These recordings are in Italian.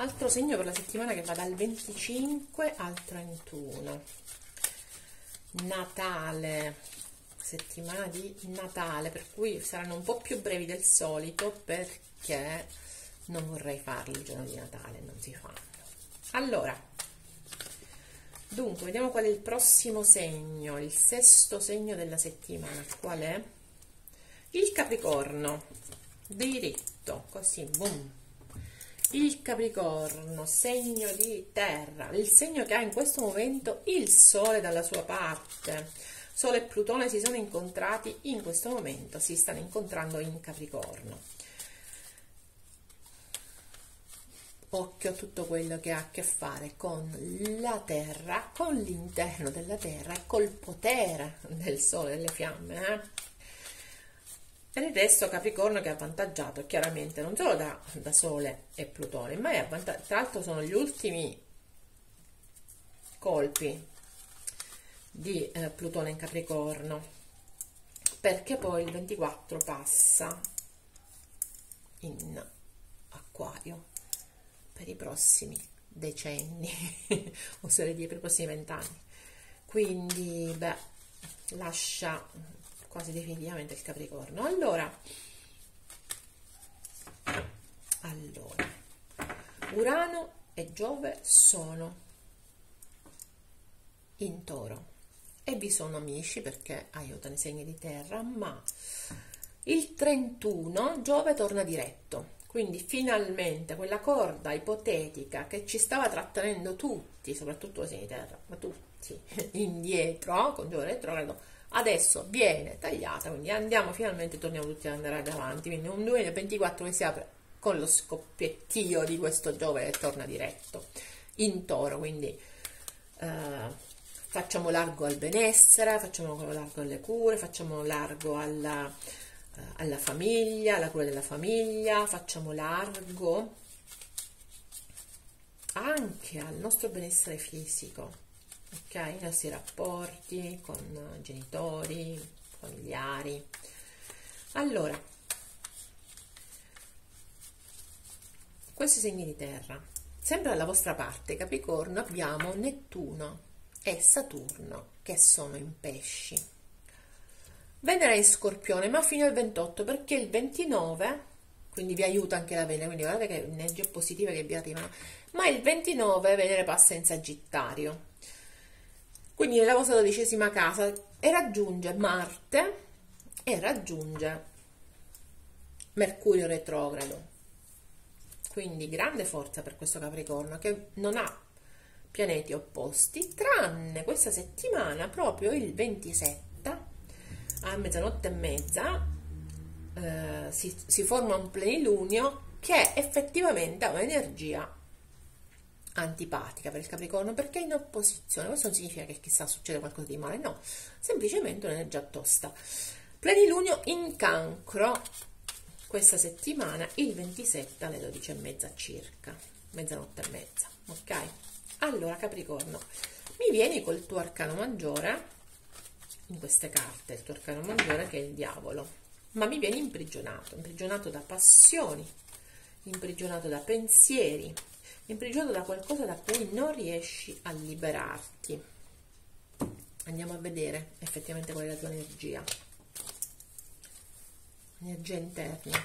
altro segno per la settimana che va dal 25 al 31 Natale settimana di Natale per cui saranno un po' più brevi del solito perché non vorrei farli il giorno di Natale non si fanno. Allora dunque vediamo qual è il prossimo segno il sesto segno della settimana. Qual è? il Capricorno diritto così boom il Capricorno, segno di terra, il segno che ha in questo momento il Sole dalla sua parte. Sole e Plutone si sono incontrati in questo momento, si stanno incontrando in Capricorno. Occhio a tutto quello che ha a che fare con la Terra, con l'interno della Terra e col potere del Sole, delle fiamme. Eh? Il resto Capricorno che è avvantaggiato chiaramente non solo da, da Sole e Plutone, ma è avvantaggiato, tra l'altro sono gli ultimi colpi di eh, Plutone in Capricorno, perché poi il 24 passa in Acquario per i prossimi decenni, o se le dire per i prossimi vent'anni. Quindi, beh, lascia quasi definitivamente il Capricorno. Allora, allora, Urano e Giove sono in toro e vi sono amici perché aiutano i segni di terra, ma il 31 Giove torna diretto. Quindi finalmente quella corda ipotetica che ci stava trattenendo tutti, soprattutto i segni di terra, ma tutti indietro con Giove retrogrado, adesso viene tagliata, quindi andiamo finalmente, torniamo tutti ad andare avanti, quindi un 2024 che si apre con lo scoppiettio di questo Giove che torna diretto in toro, quindi eh, facciamo largo al benessere, facciamo largo alle cure, facciamo largo alla, eh, alla famiglia, alla cura della famiglia, facciamo largo anche al nostro benessere fisico ok? I nostri rapporti con genitori, familiari. Allora, questi segni di terra. Sempre dalla vostra parte, Capricorno, abbiamo Nettuno e Saturno che sono in pesci. Venere in Scorpione, ma fino al 28 perché il 29 quindi vi aiuta anche la Venere, quindi guardate che energie positive che vi arrivano, ma il 29 Venere passa in Sagittario, quindi nella vostra dodicesima casa e raggiunge Marte e raggiunge Mercurio retrogrado. Quindi grande forza per questo Capricorno che non ha pianeti opposti, tranne questa settimana, proprio il 27 a mezzanotte e mezza, eh, si, si forma un plenilunio che effettivamente ha un'energia antipatica per il Capricorno perché è in opposizione. Questo non significa che chissà succede qualcosa di male, no, semplicemente un'energia tosta. Plenilunio in cancro questa settimana, il 27 alle 12 e mezza circa, mezzanotte e mezza, ok? Allora Capricorno, mi vieni col tuo arcano maggiore in queste carte, il tuo arcano maggiore che è il diavolo, ma mi vieni imprigionato, imprigionato da passioni, imprigionato da pensieri, imprigionato da qualcosa da cui non riesci a liberarti. Andiamo a vedere effettivamente qual è la tua energia. Energia interna.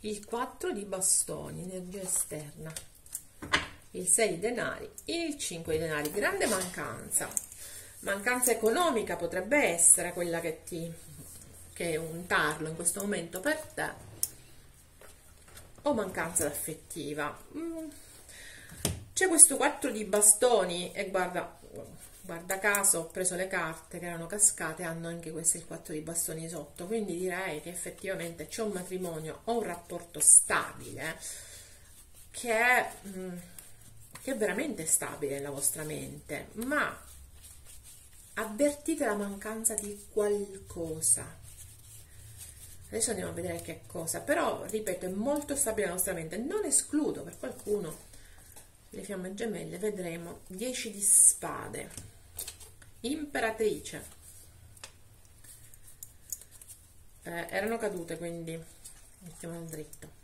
Il 4 di bastoni, energia esterna. Il 6 di denari, il 5 di denari, grande mancanza. Mancanza economica potrebbe essere quella che ti che è un tarlo in questo momento per te o mancanza affettiva. Mm. C'è questo 4 di bastoni e guarda, guarda caso ho preso le carte che erano cascate, hanno anche questo il 4 di bastoni sotto, quindi direi che effettivamente c'è un matrimonio o un rapporto stabile che è, mm, che è veramente stabile nella vostra mente, ma avvertite la mancanza di qualcosa adesso andiamo a vedere che cosa. Però ripeto è molto stabile la nostra mente. Non escludo per qualcuno le fiamme gemelle vedremo 10 di spade. Imperatrice. Eh, erano cadute quindi mettiamo dritto.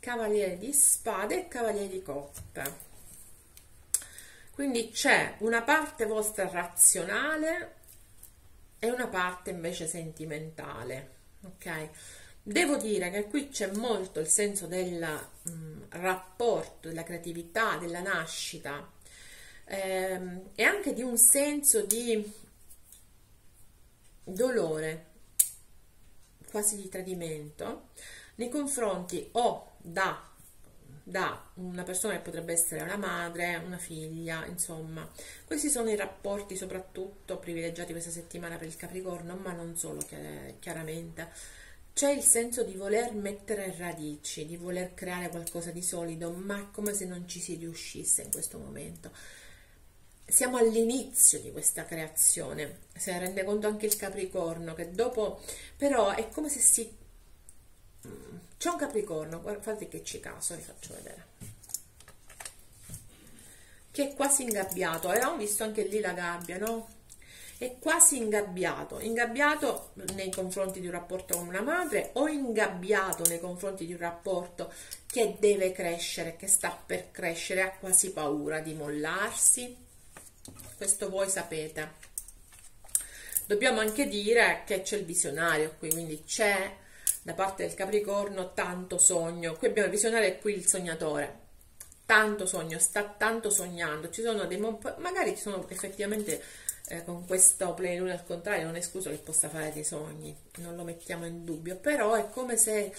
Cavaliere di spade e cavaliere di coppe. Quindi c'è una parte vostra razionale e una parte invece sentimentale ok. Devo dire che qui c'è molto il senso del mh, mm, rapporto della creatività della nascita ehm, e anche di un senso di dolore quasi di tradimento nei confronti o da, da una persona che potrebbe essere una madre, una figlia, insomma. Questi sono i rapporti soprattutto privilegiati questa settimana per il Capricorno, ma non solo chiaramente. C'è il senso di voler mettere radici, di voler creare qualcosa di solido, ma come se non ci si riuscisse in questo momento siamo all'inizio di questa creazione, se rende conto anche il Capricorno, che dopo, però è come se si... C'è un Capricorno, guardate che ci caso, vi faccio vedere, che è quasi ingabbiato, avevamo visto anche lì la gabbia, no? È quasi ingabbiato, ingabbiato nei confronti di un rapporto con una madre o ingabbiato nei confronti di un rapporto che deve crescere, che sta per crescere, ha quasi paura di mollarsi, questo voi sapete. Dobbiamo anche dire che c'è il visionario qui quindi c'è da parte del Capricorno tanto sogno qui abbiamo il visionario e qui il sognatore tanto sogno sta tanto sognando ci sono dei magari ci sono effettivamente eh, con questo plenilunio al contrario non è escluso che possa fare dei sogni non lo mettiamo in dubbio però è come se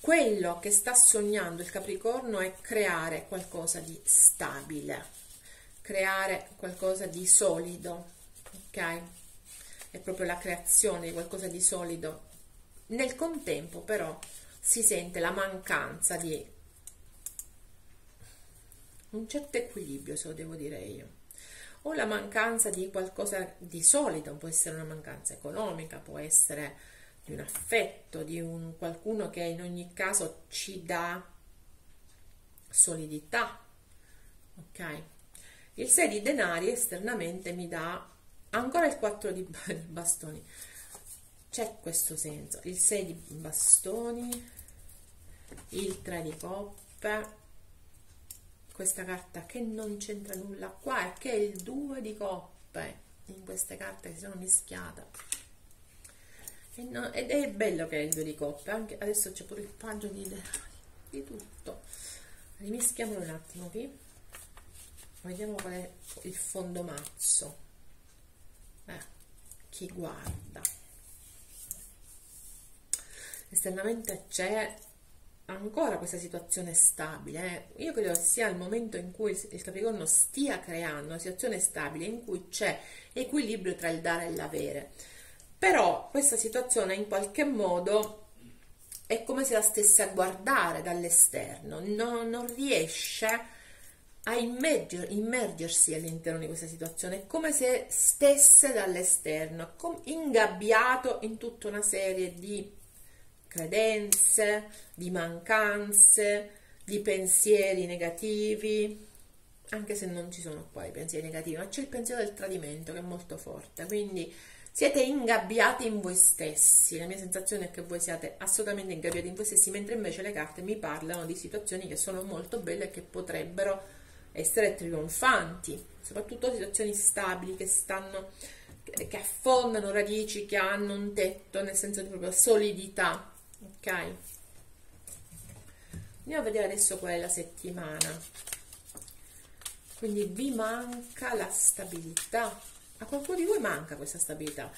quello che sta sognando il Capricorno è creare qualcosa di stabile creare qualcosa di solido, ok? È proprio la creazione di qualcosa di solido. Nel contempo però si sente la mancanza di un certo equilibrio, se lo devo dire io, o la mancanza di qualcosa di solido, può essere una mancanza economica, può essere di un affetto, di un qualcuno che in ogni caso ci dà solidità, ok? Il 6 di denari esternamente mi dà ancora il 4 di bastoni. C'è questo senso. Il 6 di bastoni, il 3 di coppe, questa carta che non c'entra nulla qua e che è il 2 di coppe in queste carte che sono mischiate. No, ed è bello che è il 2 di coppe, anche adesso c'è pure il paggio di di tutto. Rimischiamolo un attimo qui vediamo qual è il fondo mazzo eh, chi guarda esternamente c'è ancora questa situazione stabile eh. io credo sia il momento in cui il Capricorno stia creando una situazione stabile in cui c'è equilibrio tra il dare e l'avere però questa situazione in qualche modo è come se la stesse a guardare dall'esterno non, non riesce a immerger, immergersi all'interno di questa situazione, è come se stesse dall'esterno, ingabbiato in tutta una serie di credenze, di mancanze, di pensieri negativi, anche se non ci sono qua i pensieri negativi, ma c'è il pensiero del tradimento che è molto forte, quindi siete ingabbiati in voi stessi, la mia sensazione è che voi siate assolutamente ingabbiati in voi stessi, mentre invece le carte mi parlano di situazioni che sono molto belle e che potrebbero essere trionfanti, soprattutto situazioni stabili che stanno che affondano radici, che hanno un tetto, nel senso di proprio solidità, ok? Andiamo a vedere adesso qual è la settimana. Quindi vi manca la stabilità. A qualcuno di voi manca questa stabilità.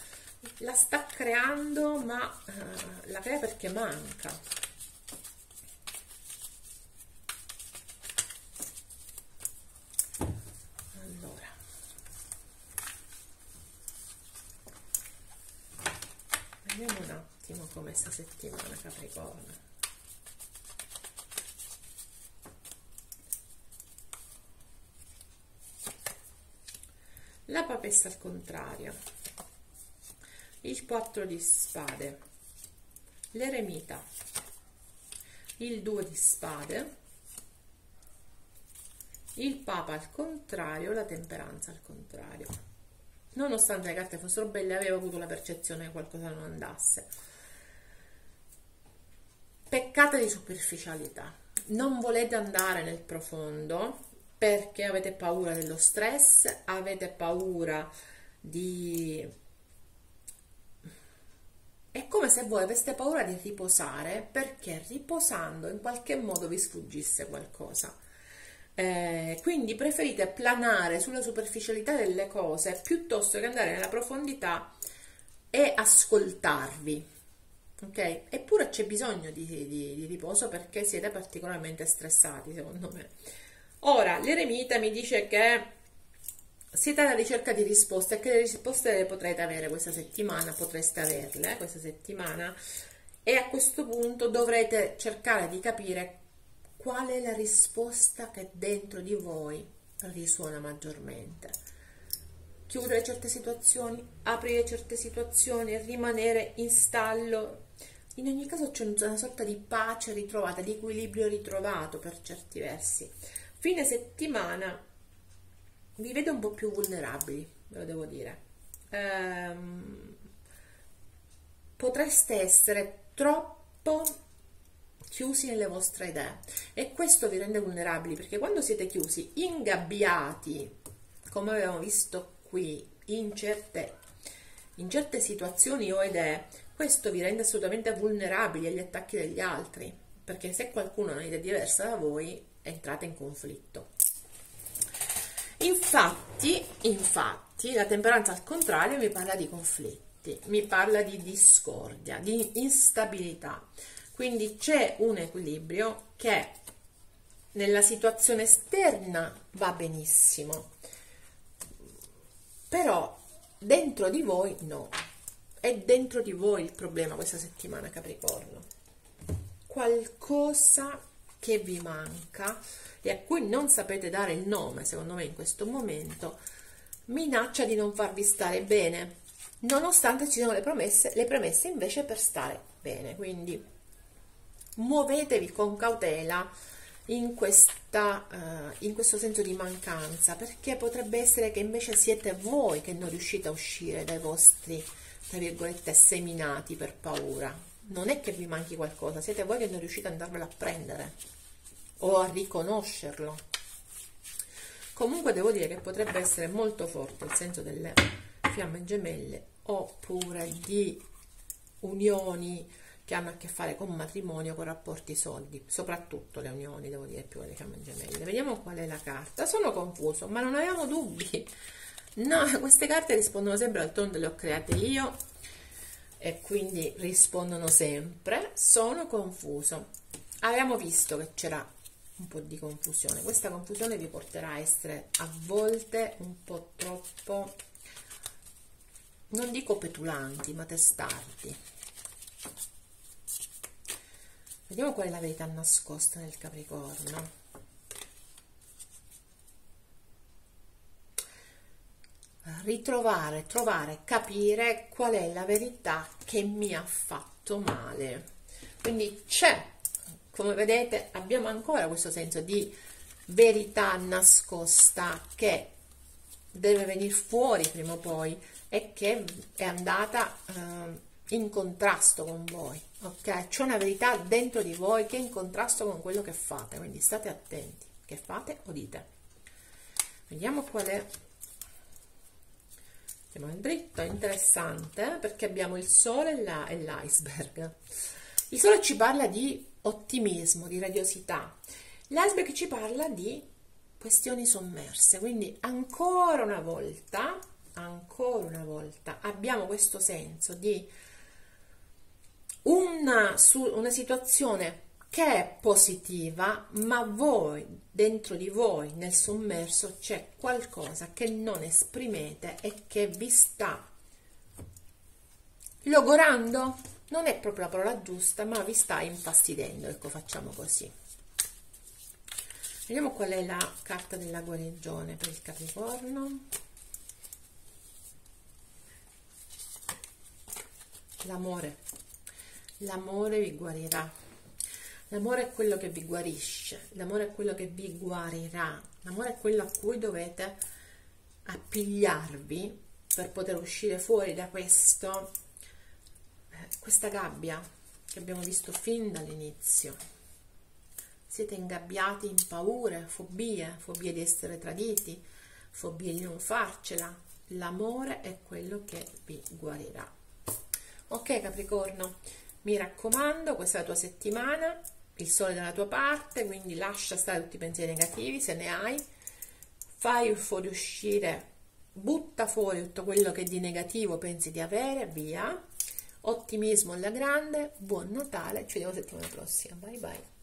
La sta creando, ma uh, la crea perché manca Vediamo un attimo come sta settimana Capricorno. La papessa al contrario, il 4 di spade, l'eremita, il 2 di spade, il papa al contrario, la temperanza al contrario. Nonostante le carte fossero belle, avevo avuto la percezione che qualcosa non andasse. Peccate di superficialità, non volete andare nel profondo perché avete paura dello stress, avete paura di... È come se voi aveste paura di riposare perché riposando in qualche modo vi sfuggisse qualcosa. Eh, quindi preferite planare sulla superficialità delle cose piuttosto che andare nella profondità e ascoltarvi ok? Eppure c'è bisogno di, di, di, riposo perché siete particolarmente stressati, secondo me. Ora, l'eremita mi dice che siete alla ricerca di risposte e che le risposte le potrete avere questa settimana, potreste averle questa settimana e a questo punto dovrete cercare di capire qual è la risposta che dentro di voi risuona maggiormente chiudere certe situazioni, aprire certe situazioni, rimanere in stallo. In ogni caso c'è una sorta di pace ritrovata, di equilibrio ritrovato per certi versi. Fine settimana vi vedo un po' più vulnerabili, ve lo devo dire. Ehm, potreste essere troppo chiusi nelle vostre idee e questo vi rende vulnerabili perché quando siete chiusi, ingabbiati, come abbiamo visto qui in certe, in certe situazioni o idee, questo vi rende assolutamente vulnerabili agli attacchi degli altri, perché se qualcuno ha un'idea diversa da voi, entrate in conflitto. Infatti, infatti, la temperanza al contrario mi parla di conflitti, mi parla di discordia, di instabilità. Quindi c'è un equilibrio che nella situazione esterna va benissimo, però dentro di voi no. È dentro di voi il problema questa settimana Capricorno. Qualcosa che vi manca e a cui non sapete dare il nome, secondo me in questo momento, minaccia di non farvi stare bene, nonostante ci siano le promesse, le premesse invece per stare bene. Quindi muovetevi con cautela in, questa, uh, in questo senso di mancanza, perché potrebbe essere che invece siete voi che non riuscite a uscire dai vostri, tra virgolette, seminati per paura. Non è che vi manchi qualcosa, siete voi che non riuscite ad andarvelo a prendere o a riconoscerlo. Comunque devo dire che potrebbe essere molto forte il senso delle fiamme gemelle oppure di unioni che hanno a che fare con matrimonio, con rapporti soldi, soprattutto le unioni, devo dire più le fiamme gemelle. Vediamo qual è la carta. Sono confuso, ma non avevamo dubbi. No, queste carte rispondono sempre al tono le ho create io e quindi rispondono sempre. Sono confuso. Avevamo visto che c'era un po' di confusione. Questa confusione vi porterà a essere a volte un po' troppo, non dico petulanti, ma testardi Vediamo qual è la verità nascosta nel Capricorno. Ritrovare, trovare, capire qual è la verità che mi ha fatto male. Quindi c'è, come vedete, abbiamo ancora questo senso di verità nascosta che deve venire fuori prima o poi e che è andata eh, in contrasto con voi, ok? C'è una verità dentro di voi che è in contrasto con quello che fate, quindi state attenti, che fate o dite. Vediamo qual è. Andiamo in dritto, è interessante eh? perché abbiamo il sole e l'iceberg. Il sole ci parla di ottimismo, di radiosità. L'iceberg ci parla di questioni sommerse, quindi ancora una volta, ancora una volta abbiamo questo senso di una, su, una situazione che è positiva, ma voi, dentro di voi, nel sommerso, c'è qualcosa che non esprimete e che vi sta logorando. Non è proprio la parola giusta, ma vi sta infastidendo. Ecco, facciamo così. Vediamo qual è la carta della guarigione per il Capricorno. L'amore l'amore vi guarirà. L'amore è quello che vi guarisce, l'amore è quello che vi guarirà, l'amore è quello a cui dovete appigliarvi per poter uscire fuori da questo, eh, questa gabbia, che abbiamo visto fin dall'inizio. Siete ingabbiati in paure, fobie, fobie di essere traditi, fobie di non farcela. L'amore è quello che vi guarirà. Ok Capricorno, mi raccomando, questa è la tua settimana, il sole dalla tua parte, quindi lascia stare tutti i pensieri negativi se ne hai, fai fuoriuscire, butta fuori tutto quello che di negativo pensi di avere, via. Ottimismo alla grande, buon Natale, ci vediamo settimana prossima, bye bye.